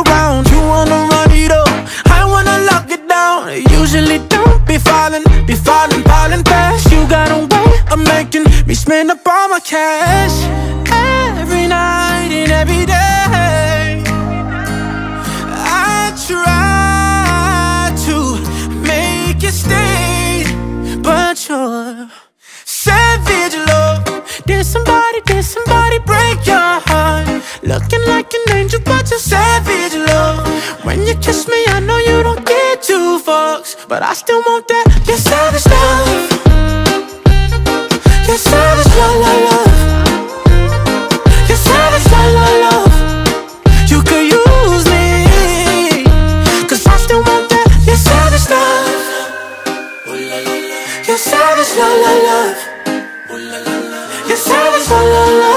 Around. You wanna run it up, I wanna lock it down. Usually don't be falling, be falling, falling fast. You got a way of making me spend up all my cash. Every night and every day, I try to make you stay, but you're savage love. Did somebody, did somebody break your heart? Looking like an angel, but you're. When you kiss me, I know you don't get two fucks, but I still want that. Your savage love. Your savage love, love, love. Your savage love, love, love. You could use me, cause I still want that. Your savage love. Your savage love, love, love. Your savage love, love, love.